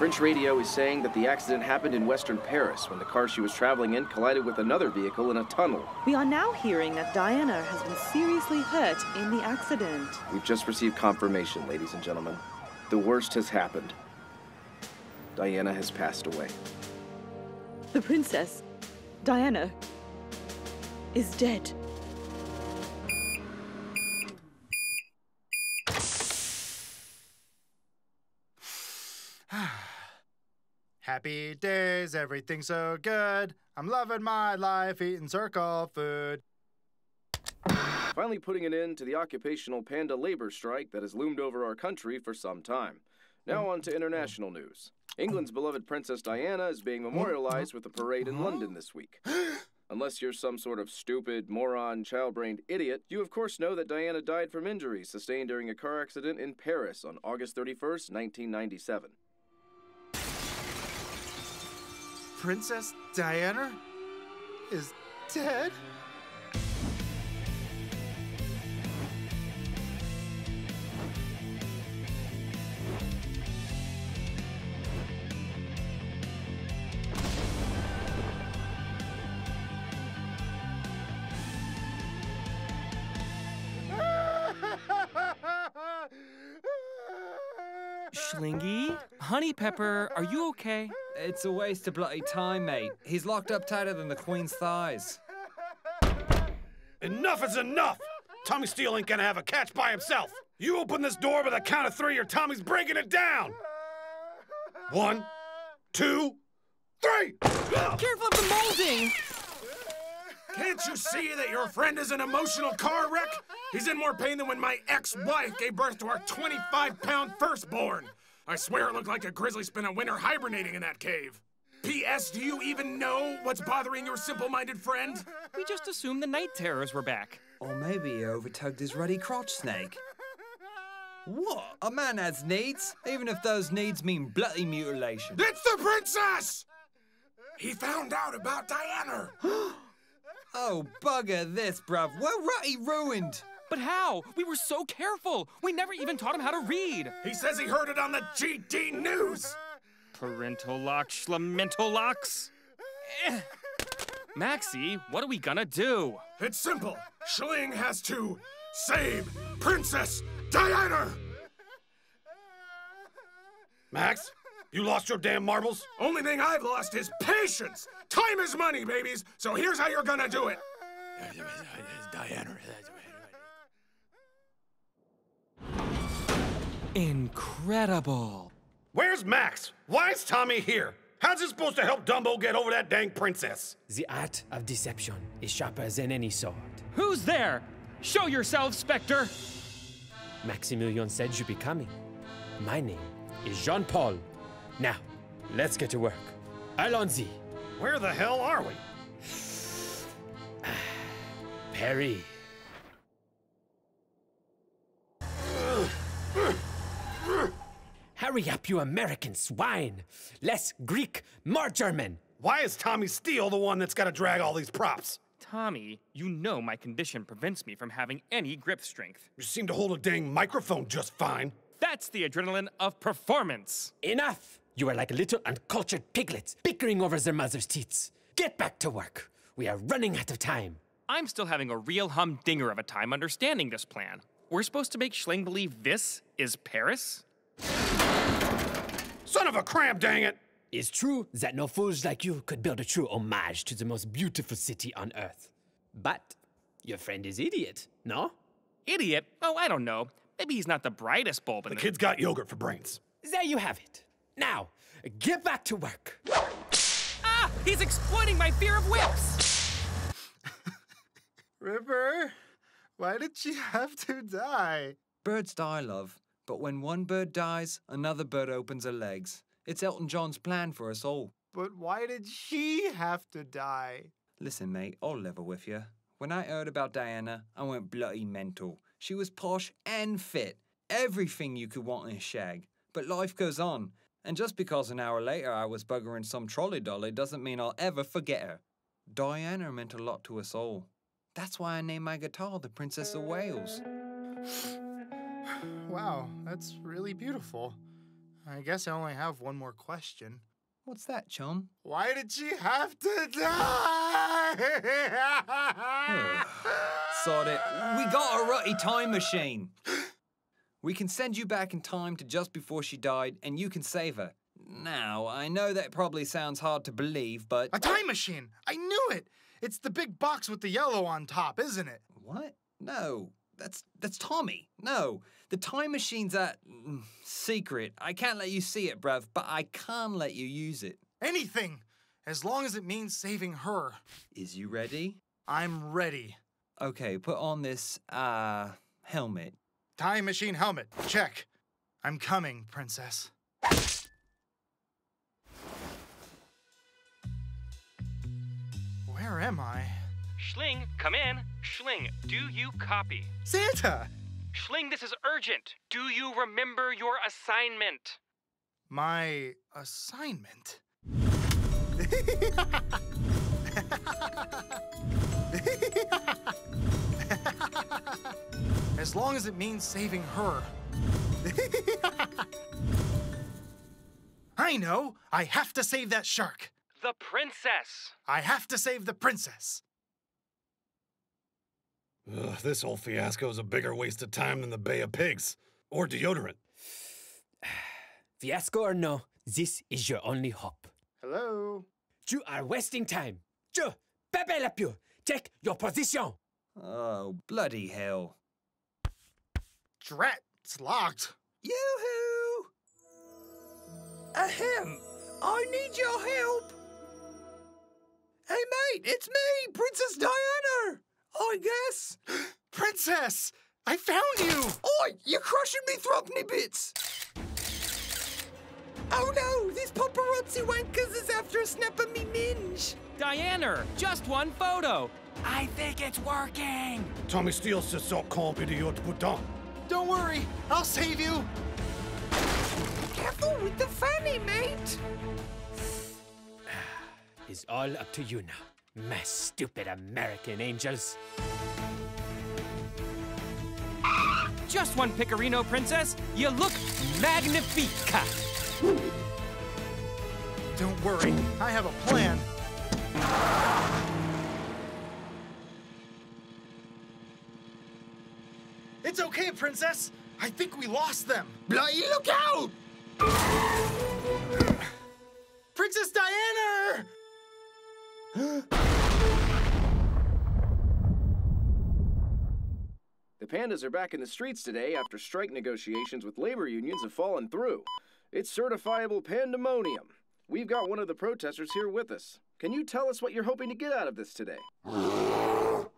French radio is saying that the accident happened in western Paris when the car she was traveling in collided with another vehicle in a tunnel. We are now hearing that Diana has been seriously hurt in the accident. We've just received confirmation, ladies and gentlemen. The worst has happened. Diana has passed away. The princess, Diana, is dead. Happy days, everything's so good. I'm loving my life, eating circle food. Finally putting an end to the occupational panda labor strike that has loomed over our country for some time. Now on to international news. England's beloved Princess Diana is being memorialized with a parade in London this week. Unless you're some sort of stupid, moron, child brained idiot, you of course know that Diana died from injuries sustained during a car accident in Paris on August 31st, 1997. Princess Diana is dead? Schlingy? Honey Pepper, are you okay? It's a waste of bloody time, mate. He's locked up tighter than the Queen's thighs. Enough is enough! Tommy Steele ain't gonna have a catch by himself. You open this door by the count of three or Tommy's breaking it down! One, two, three! Careful of the molding! Can't you see that your friend is an emotional car wreck? He's in more pain than when my ex-wife gave birth to our 25-pound firstborn. I swear it looked like a grizzly spent a winter hibernating in that cave. P.S. Do you even know what's bothering your simple-minded friend? We just assumed the night terrors were back. Or maybe he overtugged his ruddy crotch snake. What? A man has needs, even if those needs mean bloody mutilation. It's the princess! He found out about Diana. Oh, bugger this, bruv. We're rutty ruined. But how? We were so careful. We never even taught him how to read. He says he heard it on the GD News. Parental locks, schlamental locks. Eh. Maxie, what are we gonna do? It's simple. Schling has to save Princess Diana. Max, you lost your damn marbles? Only thing I've lost is patience. Time is money, babies. So here's how you're gonna do it. Diana. Incredible. Where's Max? Why is Tommy here? How's it supposed to help Dumbo get over that dang princess? The art of deception is sharper than any sword. Who's there? Show yourself, Spectre. Maximilian said you'd be coming. My name is Jean Paul. Now, let's get to work. Allons-y. Where the hell are we? Paris. Hurry up, you American swine! Less Greek, more German! Why is Tommy Steele the one that's got to drag all these props? Tommy, you know my condition prevents me from having any grip strength. You seem to hold a dang microphone just fine. That's the adrenaline of performance. Enough! You are like little uncultured piglets bickering over their mother's teats. Get back to work. We are running out of time. I'm still having a real humdinger of a time understanding this plan. We're supposed to make Schling believe this is Paris? Son of a cram, dang it! It's true that no fools like you could build a true homage to the most beautiful city on earth. But your friend is idiot, no? Idiot? Oh, I don't know. Maybe he's not the brightest bulb in The the. kid's got yogurt for brains. There you have it. Now, get back to work. Ah! He's exploiting my fear of whips! Ripher, why did she have to die? Birds die, love. But when one bird dies, another bird opens her legs. It's Elton John's plan for us all. But why did she have to die? Listen, mate, I'll level with you. When I heard about Diana, I went bloody mental. She was posh and fit. Everything you could want in a shag. But life goes on. And just because an hour later I was buggering some trolley dolly doesn't mean I'll ever forget her. Diana meant a lot to us all. That's why I named my guitar the Princess of Wales. Wow, that's really beautiful. I guess I only have one more question. What's that, chum? Why did she have to die? Oh, sod it. We got a rutty time machine. We can send you back in time to just before she died, and you can save her. Now, I know that probably sounds hard to believe, but. A time machine! I knew it! It's the big box with the yellow on top, isn't it? What? No. That's that's Tommy. No. The time machine's that mm, secret. I can't let you see it, bruv, but I can let you use it. Anything! As long as it means saving her. Is you ready? I'm ready. Okay, put on this uh helmet. Time machine helmet. Check. I'm coming, princess. Where am I? Schling, come in. Schling, do you copy? Santa! Schling, this is urgent. Do you remember your assignment? My assignment? as long as it means saving her. I know! I have to save that shark! The princess. I have to save the princess! Ugh, this whole fiasco is a bigger waste of time than the Bay of Pigs. Or deodorant. Fiasco or no, this is your only hope. Hello? You are wasting time. Je, Pepe Le Pew, take your position. Oh, bloody hell. Drat, it's locked. Yoo-hoo! Ahem! I need your help! Hey mate, it's me, Princess Diana! I guess. Princess! I found you! Oi, you're crushing me throbbly bits! Oh no, these paparazzi wankers is after a snap of me minge! Diana, just one photo. I think it's working. Tommy Steele se sent compte idiot putain. Don't worry, I'll save you! Careful with the fanny, mate! It's all up to you now, my stupid American angels. Just one Picorino, princess. You look magnifica. Don't worry, I have a plan. It's okay, Princess. I think we lost them. Bloody look out! Pandas are back in the streets today after strike negotiations with labor unions have fallen through. It's certifiable pandemonium. We've got one of the protesters here with us. Can you tell us what you're hoping to get out of this today?